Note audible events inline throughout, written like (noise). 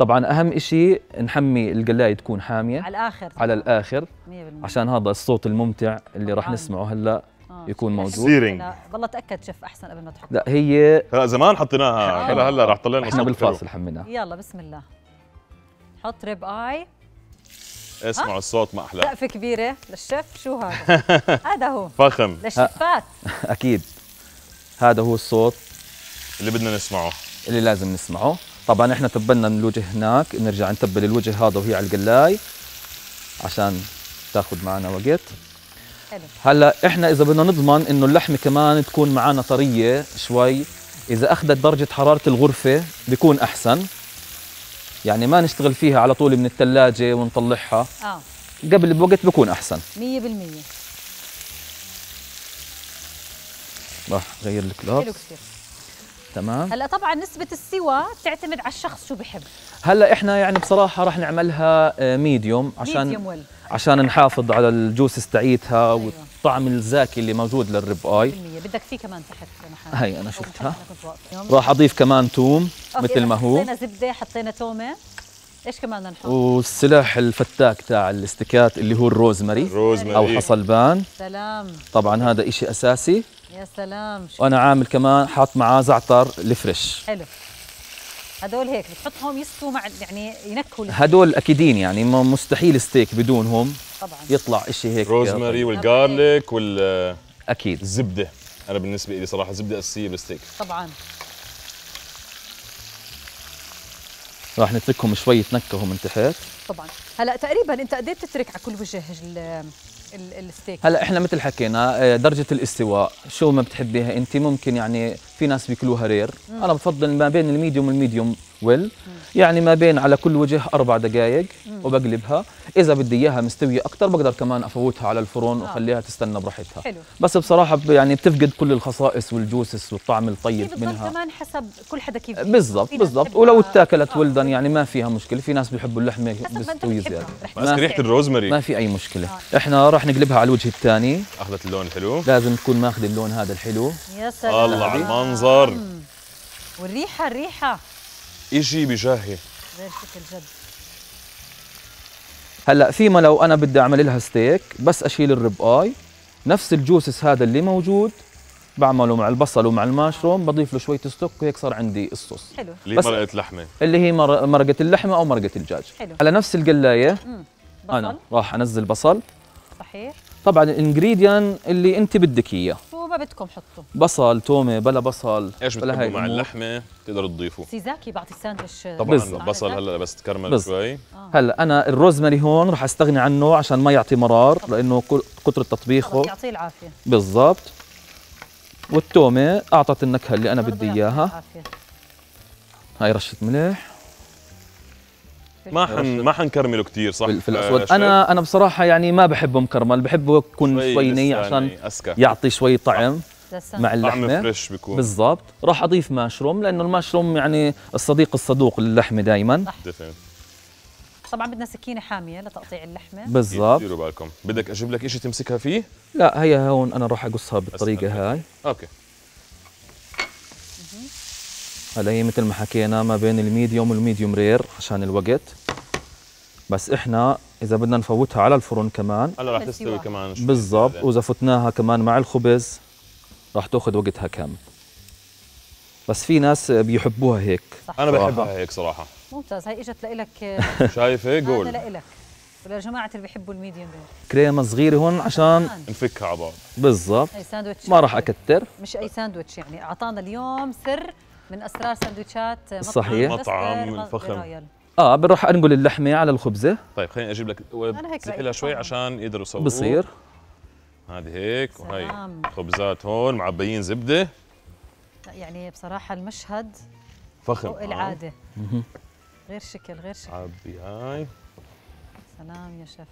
طبعا أهم شيء نحمي القلاية تكون حامية. على الآخر على الآخر 100% عشان هذا الصوت الممتع اللي راح. نسمعه هلأ آه. يكون موجود. searing. والله تأكد شيف أحسن قبل ما تحط. لا هي هلا زمان حطيناها. هلا هلا راح تطلع لنا إحنا بالفاصل حميناها. يلا بسم الله. حط rib eye. اسمعوا الصوت ما أحلى. سقفة كبيرة للشيف شو هذا؟ (laughs) هذا هو. فخم. للشيفات (laughs) أكيد. هذا هو الصوت اللي بدنا نسمعه. اللي لازم نسمعه. طبعا إحنا تبلنا من الوجه هناك نرجع نتبل الوجه هذا وهي على القلاي عشان تاخذ معنا وقت. حلو. هلا إحنا إذا بدنا نضمن إنه اللحمة كمان تكون معنا طرية شوي إذا أخذت درجة حرارة الغرفة بيكون أحسن. يعني ما نشتغل فيها على طول من الثلاجه ونطلعها. آه. قبل بوقت بيكون أحسن. 100% راح يغير حلو ال color كثير. تمام. هلا طبعا نسبة السوى بتعتمد على الشخص شو بحب. هلا إحنا يعني بصراحة راح نعملها medium عشان medium well عشان نحافظ على ال juices تاعيتها أيوة. والطعم الزاكي اللي موجود لل rib eye. 100% بدك فيه كمان تحت محمد هي أو شفتها. أنا. راح أضيف كمان توم مثل ما هو. حطينا زبدة حطينا تومة. إيش كمان بدنا نحط؟ والسلاح الفتاك تاع الستيكات اللي هو ال rosemary rosemary. أو حصلبان. سلام. طبعا هذا إشي أساسي. يا سلام. شو وأنا عامل كمان حاط معاه زعتر ال fresh. حلو. هدول هيك بتحطهم يستووا مع يعني ينكهوا. هدول أكيدين يعني ما- مستحيل ستيك بدونهم طبعا. يطلع إشي هيك. rosemary وال garlic والزبده أكيد. أنا بالنسبة لي صراحة زبده أساسية بالستيك. طبعا. راح نتركهم شوي يتنكهوا من تحت. طبعا. هلا تقريبا انت قد إيه بتترك على كل وجه ال- ال- الستيك؟ هلا إحنا مثل حكينا آه، درجة الاستواء شو ما بتحبيها أنت ممكن يعني في ناس بياكلوها rare. أنا بفضل ما بين ال medium وال medium well يعني ما بين على كل وجه أربع دقائق وبقلبها. إذا بدي إياها مستوية أكثر بقدر كمان أفوتها على الفرن واخليها تستوي براحتها. حلو. بس بصراحة يعني بتفقد كل الخصائص وال juices والطعم الطيب بتضل منها. كمان حسب كل حدا كيف بالضبط بالضبط. ولو اتاكلت آه، well done يعني ما فيها مشكلة. في ناس بيحبوا اللحمة مستويه زيادة. ماسك ريحة الروزماري. ما في أي مشكلة. إحنا راح نقلبها على الوجه الثاني. أخذت اللون الحلو. لازم تكون ماخذ اللون هذا الحلو. يا سلام. الله على المنظر والريحة الريحة. إشي بشهي غير شكل جد. هلا فيما لو أنا بدي أعمل لها steak sauce أشيل ال rib eye نفس ال juices هذا اللي موجود بعمله مع البصل ومع الماشروم بضيف له شوية stock وهيك صار عندي الصوص. حلو. اللي مرقه لحمة. اللي هي مر- مرقة اللحمة أو مرقة الدجاج. حلو. على نفس القلاية. أنا راح أنزل بصل. صحيح. طبعا ال ingredients اللي أنت بدك إياه. ما بدكم حطوا بصل تومة بلا بصل إيش بلا بتحبوا مع. اللحمة؟ تقدروا تضيفوا إشي زاكي بعطي الساندويتش طبعا بالضبط. البصل هلا بس يتكرمل بالضبط. شوي. هلا أنا الروزماري هون راح أستغني عنه عشان ما يعطي مرار لأنه كل- كتر تطبيخه. يعطيه العافية. بالضبط. والتومة أعطت النكهة اللي أنا بدي يعطيه إياها. هاي رشة ملح. ما حن ما حنكرمله كثير صح؟ فلفل آه، اسود شيف؟ أنا أنا بصراحة يعني ما بحبه مكرمل بحبه يكون شوي شوي ني عشان ني، اسكى يعطي شوي طعم. مع طعم اللحمة. فريش بيكون. بالضبط. راح أضيف ماشروم لأنه الماشروم يعني الصديق الصدوق للحمة دائما طبعا بدنا سكينة حامية لتقطيع اللحمة. بالضبط. ديروا بالكم بدك أجيب لك شيء تمسكها فيه؟ لا هي هون أنا راح أقصها. بالطريقة هاي. okay. هلا هي مثل ما حكينا ما بين ال medium وال medium rare عشان الوقت. بس إحنا إذا بدنا نفوتها على الفرن كمان. هلا بس تستوي. كمان بالضبط. وإذا فتناها كمان مع الخبز راح تأخذ وقتها كامل بس في ناس بيحبوها هيك. صح. أنا صراحة. بحبها هيك صراحة. ممتاز. هاي إجت لك (laughs) شايفة؟ هذا قول. لإلك. وللجماعه اللي بيحبوا ال medium rare. كريمة صغيرة هون عشان نفكها على بعض. بالضبط. ما راح أكتر. مش أي ساندويتش يعني. أعطانا اليوم سر من أسرار سندويتشات مطعم صحيح. مطعم الفخم. آه بروح أنقل اللحمة على الخبزة. طيب خليني أجيب لك أنا هيك زحي رأيي لها شوي طبعاً. عشان يقدروا يسووا بصير. هذه هيك وهي. خبزات هون معبيين زبدة. لا، يعني بصراحة المشهد فخم. فوق العادة. غير شكل غير شكل. عبي هاي. سلام يا شيف.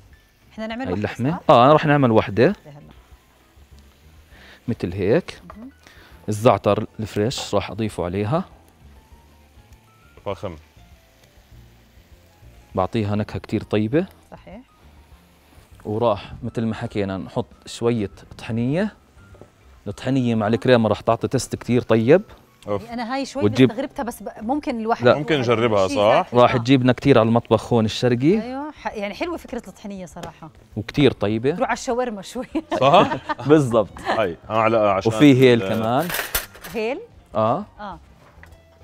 إحنا نعمل اللحمة؟ آه أنا راح نعمل وحدة. مثل هيك. الزعتر الفريش راح أضيفه عليها. فخم بعطيها نكهة كتير طيبة. صحيح. وراح مثل ما حكينا نحط شوية طحنيه الطحنيه مع الكريمة راح تعطي تست كتير طيب. أوف. أنا هاي شوي وتجيب- استغربتها بس ب- ممكن الواحد لا. ممكن نجربها، صح؟ راح. تجيبنا كثير على المطبخ هون الشرقي. أيوه ح- يعني حلوة فكرة الطحينية صراحة. وكثير طيبة. تروح على الشاورما شوي. (laughs) صح؟ (laughs) بالضبط. هاي على عشان وفي هيل كمان. هيل؟ آه. آه.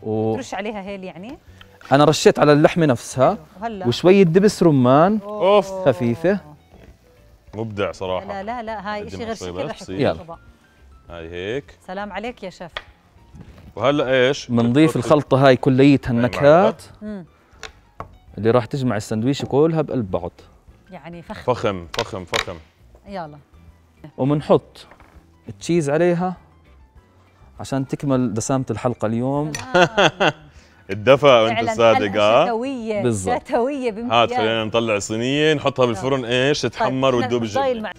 وأنا ترش عليها هيل يعني؟ رشيت على اللحمة نفسها. وهلا وشوية دبس رمان. أوف. خفيفة. مبدع لا صراحة. لا لا هاي شيء غير شكل رح يلا. هاي هيك. سلام عليك يا شيف. وهلا إيش؟ بنضيف الخلطة هاي كليتها النكهات. اللي راح تجمع السندويشه كلها بقلب بعض يعني فخ فخم فخم فخم. يلا. وبنحط التشيز عليها عشان تكمل دسامة الحلقة اليوم. (laughs) الدفى وأنت صادق آه شتويه بالضبط. شتويه هات بامتياز خلينا نطلع صينيه نحطها بالفرن إيش؟ تتحمر طيب، ضايل الجبنة. مع-